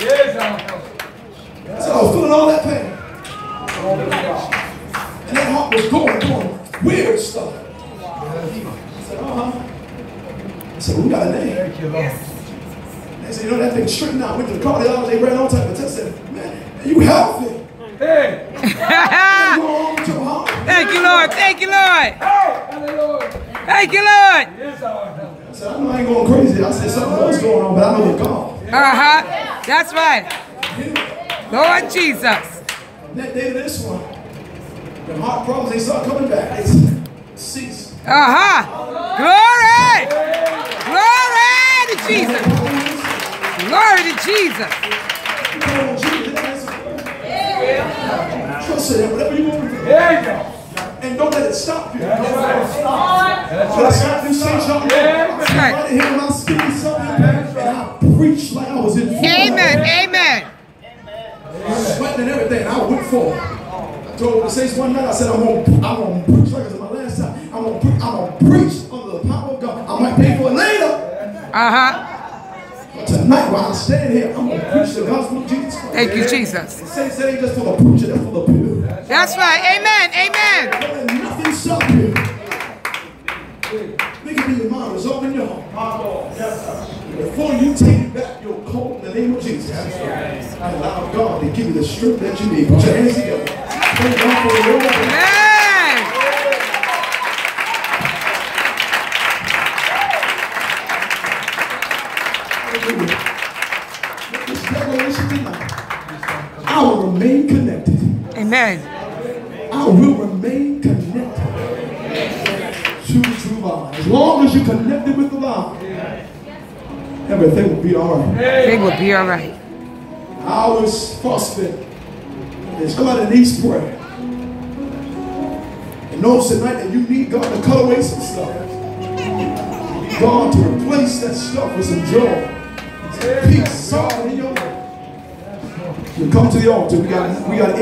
So I was feeling all that pain. And that heart was going, doing weird stuff. I said, uh-huh. I said, we got a name. They said, you know, that thing straightened out. Went to the cardiologist, they ran all type of tests. said, man, you healthy. Hey. What's wrong with your heart? Thank you, Lord. Thank you, Lord. Thank you, Lord. Yes, our help. I said, I know I ain't going crazy. I said, something else going on, but I know it's God. Uh-huh. That's right. Lord Jesus. That day this one, the heart problems, they start coming back. They cease. Uh-huh. Glory. Glory to Jesus. Glory to Jesus. You call on Jesus, that's Trust in him, whatever you want to do. There you go. And don't let it stop you. That's right. That's But I right. got this thing something. Yeah. Right here when I speak something, and everything. I it. I told the saints one night, I said, I'm going to I'm gonna preach like it was my last time. I'm going to I'm gonna preach under the power of God. I might pay for it later. Uh-huh. But tonight, while I stand here, I'm going to preach the gospel of Jesus Christ. Thank you, Jesus. The saints that ain't just for the preacher, they're for the pew. That's right. Amen. Amen. Don't let nothing stop you. Make it be your mind, resolve in your heart. Before you take back your coat in the name of Jesus, and allow God to give you the strength that you need. Put your hands together. Thank God for the Lord. Amen. This declaration tonight. I will remain connected. Amen. I will remain connected to the true vine. As long as you're connected with the vine, everything will be all right. Thing will be all right. I was frostbitten. And somebody needs prayer. And knows tonight that you need God to cut away some stuff. You need God to replace that stuff with some joy, peace, something in your life. You come to the altar. We got we got.